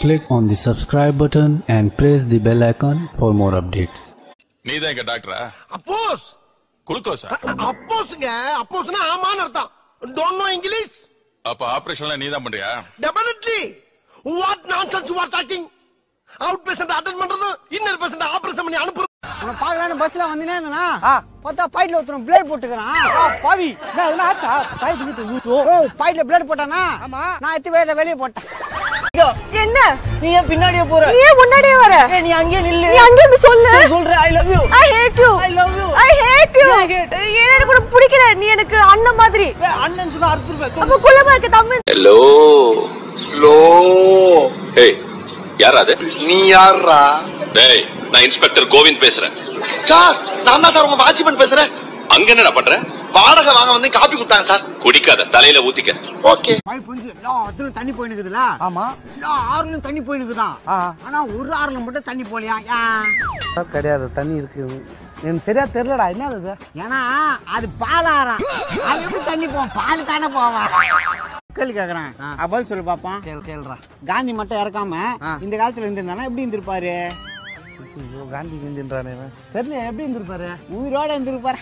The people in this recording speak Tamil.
Click on the subscribe button and press the bell icon for more updates. நீதான் எங்க டாக்டரா அப்போஸ். குளுக்கோஸா? அப்போஸ்ங்க. அப்போஸ்னா ஆமான்னு அர்த்தம். டோன்ட் நோ இங்கிலீஷ் அப்ப ஆபரேஷன்லாம் நீதான் பண்றியா? Definitely what nonsense you are talking out patient attend பண்றது இன்னர் பேஷண்ட் ஆபரேஷன் பண்ணி அனுப்புறது. உன்னை பாக்கலான்னு பஸ்ல வந்தனே இருந்தானா பார்த்தா பாயிட்ல ஒருத்தன் பிளேட் போட்டுக்கிறான். பாவி. நான் எதுனா ஆச்சா? தாய் திங்கிட்டு ஊத்துவோம் ஓ பாயிட்ல பிளேட் போட்டானா? ஆமா. நான் எத்தி வேத வெளிய போட்டேன். என்ன? நீ ஏன் பின்னாடியே போற? நீ ஏன் முன்னாடியே வர? ஏய், நீ அங்கேயே நில்லு. நீ அங்க இருந்து சொல்லு. சரி, சொல்றேன் I love you I hate you I love you. I hate you I hate. எனக்கு கூட பிடிக்கல? நீ எனக்கு அண்ணன் மாதிரி. அண்ணன் சொன்னா அறுத்துருப்பேன். அப்ப குள்ளமா இருக்க தம்பி. ஹலோ லோ ஏய் யார் அது? நீ யாரா டேய் நான் இன்ஸ்பெக்டர் கோவிந்த் பேசுறேன். சார் நான் தான் சார் உங்க வாட்ச்மேன் பேசுறேன். அங்க என்னடா பண்ற? வாடகை வாங்க வந்து காப்பி கொடுத்தாங்க சார். குடிக்காத தலையில ஊத்திக்க. ஓகே. பாய் புரிஞ்சு எல்லா ஆத்துல தண்ணி போயினுக்குதுல ஆமா. எல்லா ஆறுலயும் தண்ணி போயினுக்குதான். ஆனா ஒரு ஆறுல மட்டும் தண்ணி போலியா ஏன்? கிடையாது தண்ணி இருக்கு. எனக்கு சரியா தெரியலடா என்ன அது ஏன்னா அது பாலாரம் அது எப்படி தண்ணி போவோம் பால் தானே போவான் கேள்வி கேக்குறேன். பதில் சொல்லு பாப்பான் கேள் கேள்றா. காந்தி மட்டும் இறக்காம இந்த காலத்துல இருந்திருந்தானா? எப்படி இருந்திருப்பாரு? ஐயோ காந்தி இவன். தெரியல எப்படி இருந்திருப்பாரு? உயிரோட இருந்திருப்பாரு.